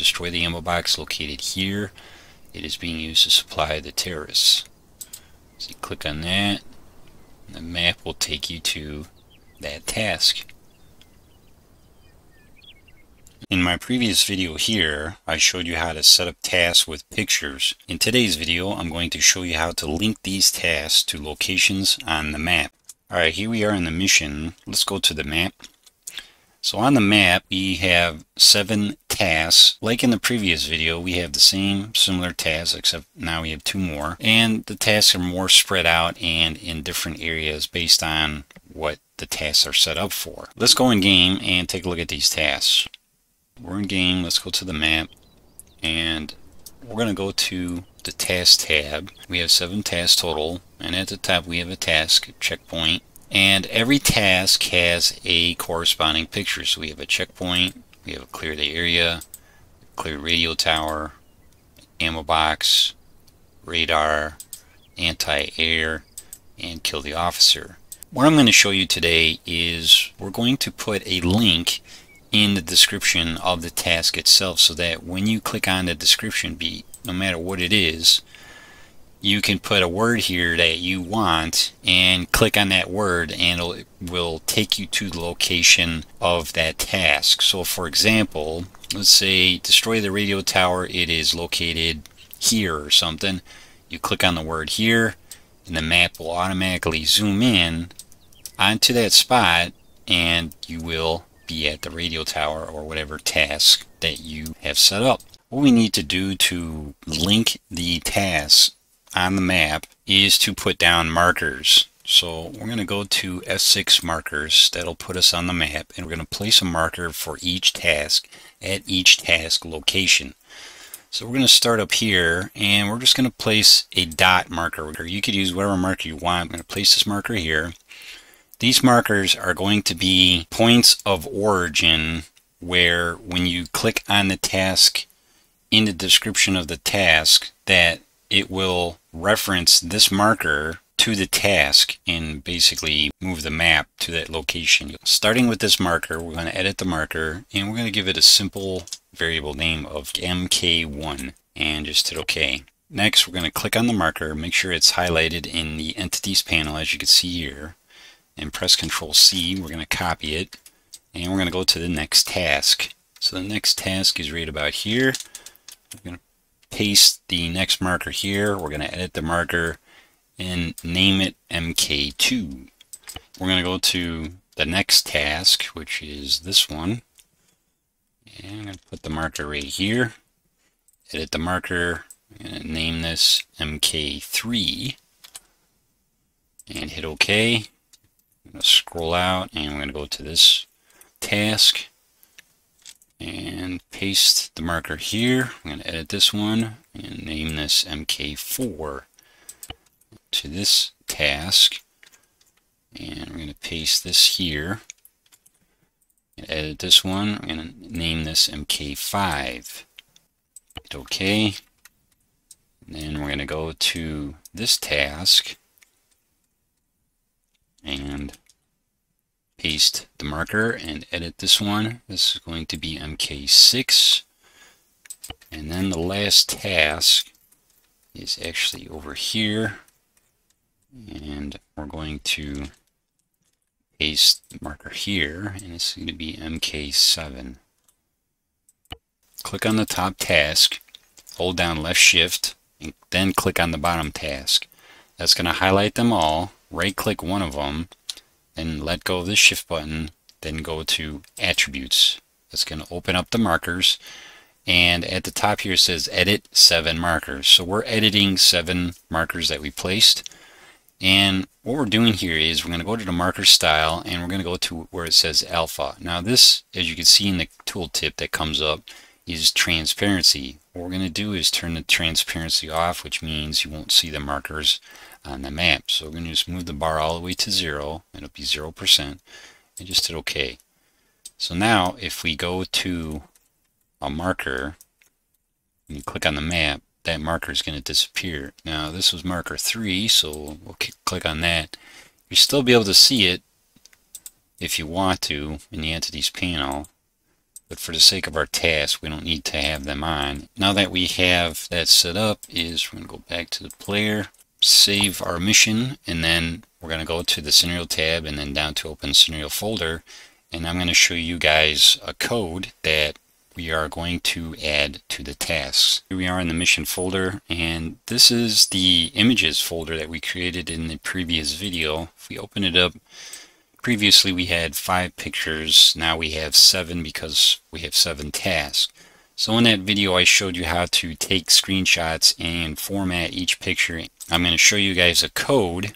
destroy the ammo box located here. It is being used to supply the terrorists. So you click on that, the map will take you to that task. In my previous video here, I showed you how to set up tasks with pictures. In today's video, I'm going to show you how to link these tasks to locations on the map. Alright, here we are in the mission. Let's go to the map. So on the map, we have seven tasks. Like in the previous video, we have the same similar tasks, except now we have two more. And the tasks are more spread out and in different areas based on what the tasks are set up for. Let's go in game and take a look at these tasks. We're in game, let's go to the map, and we're going to go to the task tab. We have seven tasks total, and at the top we have a task checkpoint and every task has a corresponding picture. So we have a checkpoint, we have a clear the area, clear radio tower, ammo box, radar, anti-air, and kill the officer. What I'm going to show you today is we're going to put a link in the description of the task itself so that when you click on the description beat, no matter what it is, you can put a word here that you want and click on that word and it will take you to the location of that task. So for example, let's say destroy the radio tower, it is located here or something. You click on the word here and the map will automatically zoom in onto that spot and you will be at the radio tower or whatever task that you have set up. What we need to do to link the tasks on the map is to put down markers. So we're going to go to F6 markers. That'll put us on the map and we're going to place a marker for each task at each task location. So we're going to start up here and we're just going to place a dot marker. You could use whatever marker you want. I'm going to place this marker here. These markers are going to be points of origin where when you click on the task in the description of the task that it will reference this marker to the task and basically move the map to that location. Starting with this marker, we're going to edit the marker and we're going to give it a simple variable name of MK1 and just hit OK. Next, we're going to click on the marker, make sure it's highlighted in the entities panel as you can see here, and press Control C. We're going to copy it and we're going to go to the next task. So the next task is right about here. We're going to paste the next marker here. We're going to edit the marker and name it MK2. We're going to go to the next task, which is this one. And I'm put the marker right here. Edit the marker. To name this MK3. And hit OK. I'm going to scroll out and we're going to go to this task and paste the marker here. I'm going to edit this one and name this MK4 to this task. And we're going to paste this here. Edit this one. I'm going to name this MK5. Hit OK. And then we're going to go to this task and paste the marker and edit this one. This is going to be MK6. And then the last task is actually over here. And we're going to paste the marker here, and it's going to be MK7. Click on the top task, hold down left shift, and then click on the bottom task. That's going to highlight them all, right click one of them, and let go of the shift button, then go to attributes. That's going to open up the markers. And at the top here says edit seven markers. So we're editing seven markers that we placed. And what we're doing here is we're going to go to the marker style and we're going to go to where it says alpha. Now this, as you can see in the tooltip that comes up, is transparency. What we're going to do is turn the transparency off, which means you won't see the markers on the map. So we're going to just move the bar all the way to zero. It'll be 0% and just hit OK. So now if we go to a marker and click on the map, that marker is going to disappear. Now this was marker 3, so we'll click on that. You'll still be able to see it if you want to in the entities panel. but for the sake of our task, we don't need to have them on. Now that we have that set up is we're going to go back to the player, save our mission, and then we're going to go to the scenario tab and then down to open scenario folder. And I'm going to show you guys a code that we are going to add to the tasks. Here we are in the mission folder and this is the images folder that we created in the previous video. If we open it up, previously we had five pictures, now we have seven because we have seven tasks. So in that video I showed you how to take screenshots and format each picture. I'm going to show you guys a code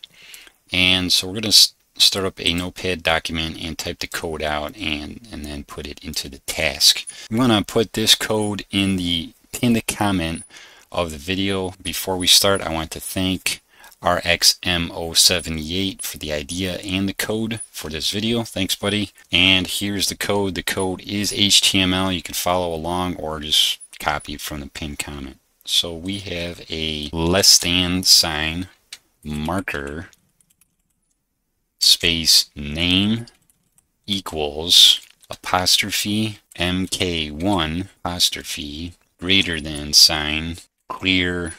and so we're going to start up a notepad document and type the code out and, and then put it into the task. I'm going to put this code in the pinned comment of the video. Before we start, I want to thank RXM078 for the idea and the code for this video. Thanks, buddy. And here's the code. The code is HTML. You can follow along or just copy it from the pinned comment. So we have a less than sign marker space name equals apostrophe mk1 apostrophe greater than sign clear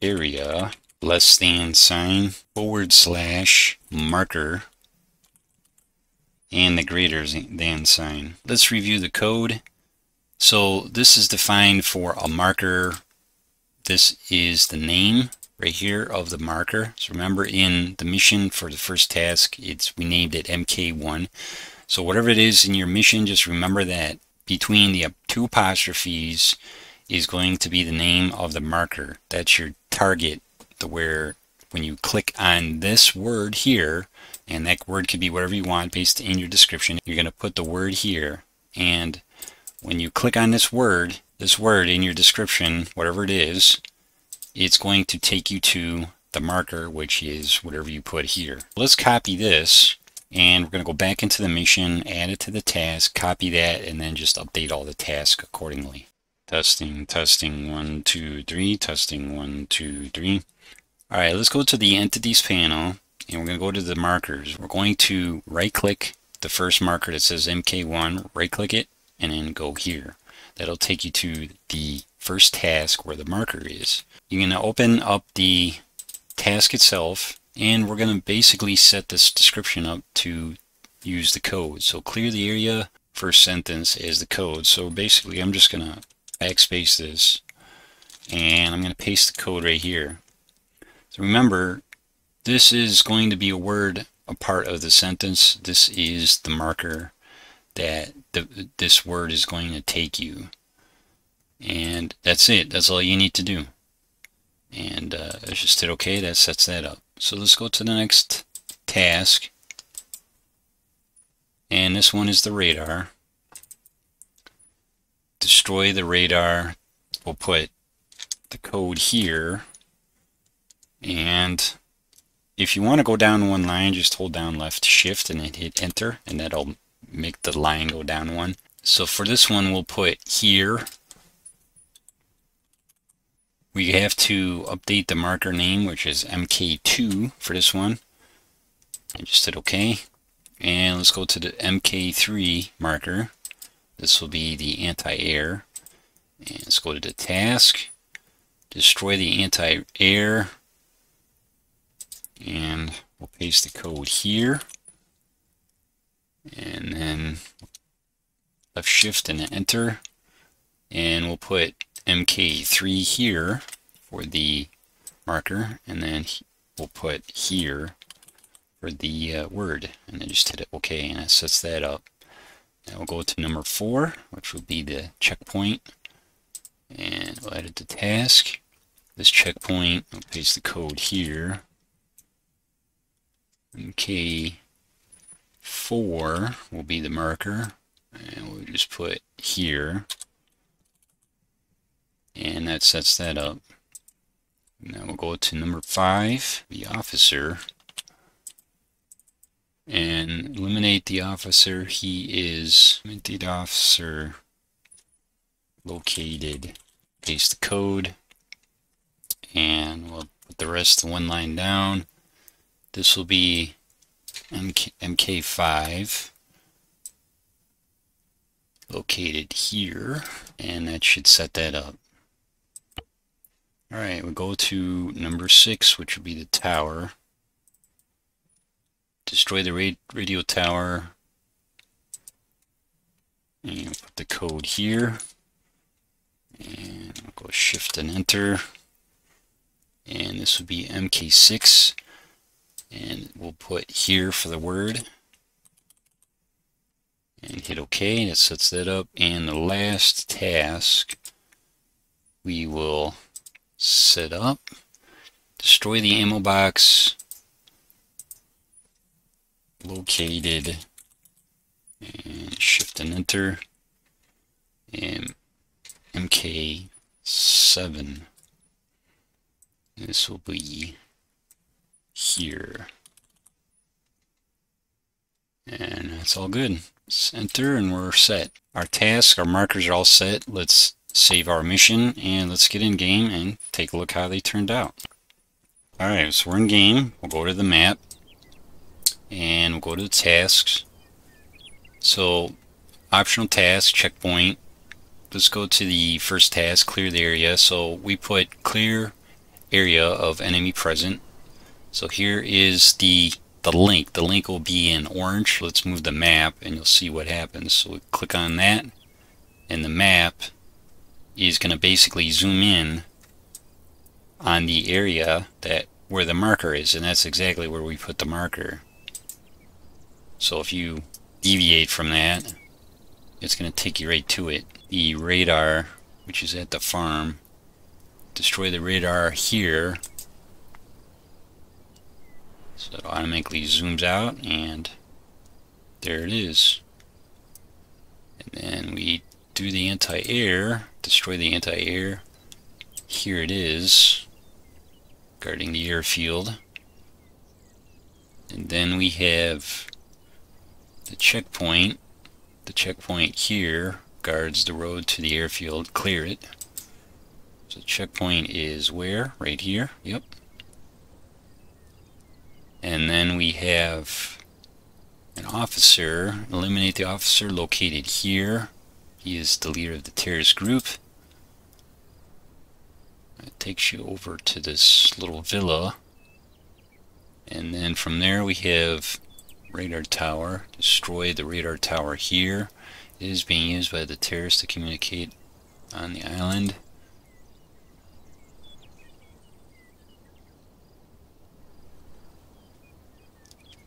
area less than sign forward slash marker and the greater than sign. Let's review the code. So this is defined for a marker. This is the name right here of the marker. So remember in the mission for the first task, it's we named it MK1. So whatever it is in your mission, just remember that between the two apostrophes is going to be the name of the marker. That's your target, the where when you click on this word here, and that word could be whatever you want based in your description, you're going to put the word here. And when you click on this word, this word in your description, whatever it is, it's going to take you to the marker, which is whatever you put here. Let's copy this and we're going to go back into the mission, add it to the task, copy that, and then just update all the tasks accordingly. Testing, testing, one, two, three, testing, one, two, three. All right, let's go to the entities panel and we're going to go to the markers. We're going to right click the first marker that says MK1, right click it, and then go here. That'll take you to the first task where the marker is. You're going to open up the task itself and we're going to basically set this description up to use the code. So clear the area, first sentence is the code. So basically I'm just going to backspace this and I'm going to paste the code right here. So remember this is going to be a word a part of the sentence. This is the marker that the, this word is going to take you. And that's it. That's all you need to do. And uh, I just hit OK. That sets that up. So let's go to the next task. And this one is the radar. Destroy the radar. We'll put the code here. And if you want to go down one line, just hold down left shift and then hit enter. And that'll make the line go down one. So for this one, we'll put here we have to update the marker name, which is MK2 for this one. I just hit OK. And let's go to the MK3 marker. This will be the anti-air. And let's go to the task. Destroy the anti-air. And we'll paste the code here. And then left shift and enter. And we'll put MK3 here for the marker and then we'll put here for the uh, word and then just hit it OK and it sets that up. Now we'll go to number four which will be the checkpoint and we'll edit the task. This checkpoint, we'll paste the code here. MK4 will be the marker and we'll just put here and that sets that up. Now we'll go to number five, the officer, and eliminate the officer. He is minted officer located. Paste the code, and we'll put the rest of the one line down. This will be MK, MK5. located here and that should set that up. Alright, we go to number six, which would be the tower. Destroy the radio tower. And put the code here. And we'll go shift and enter. And this would be MK6. And we'll put here for the word. And hit OK, and it sets that up. And the last task, we will set up, destroy the ammo box located, and shift and enter, and MK7. This will be here. And that's all good. Let's enter and we're set. Our tasks, our markers are all set. Let's save our mission and let's get in game and take a look how they turned out. Alright, so we're in game. We'll go to the map and we'll go to the tasks. So optional task, checkpoint. Let's go to the first task, clear the area. So we put clear area of enemy present. So here is the the link. The link will be in orange. Let's move the map and you'll see what happens. So we click on that and the map is going to basically zoom in on the area that where the marker is and that's exactly where we put the marker so if you deviate from that it's going to take you right to it the radar which is at the farm destroy the radar here so it automatically zooms out and there it is and then we do the anti-air destroy the anti-air. Here it is, guarding the airfield. And then we have the checkpoint. The checkpoint here guards the road to the airfield. Clear it. So checkpoint is where? Right here. Yep. And then we have an officer. Eliminate the officer located here. He is the leader of the terrorist group. It takes you over to this little villa. And then from there we have radar tower. Destroy the radar tower here. It is being used by the terrorists to communicate on the island.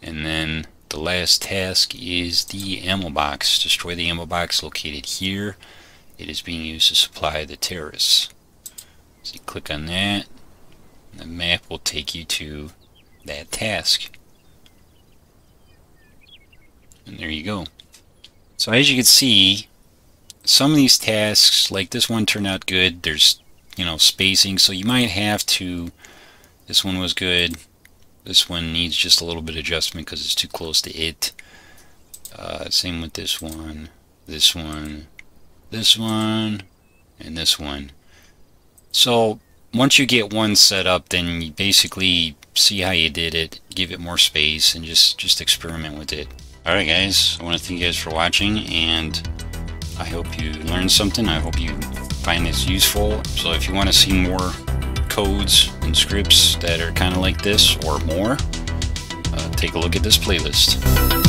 And then the last task is the ammo box. Destroy the ammo box located here. It is being used to supply the terrorists. So you click on that. And the map will take you to that task. And there you go. So as you can see, some of these tasks, like this one turned out good. There's, you know, spacing, so you might have to, this one was good, this one needs just a little bit of adjustment because it's too close to it. Uh, same with this one, this one, this one, and this one. So once you get one set up, then you basically see how you did it, give it more space, and just, just experiment with it. Alright guys, I want to thank you guys for watching, and I hope you learned something. I hope you find this useful. So if you want to see more codes and scripts that are kind of like this or more, uh, take a look at this playlist.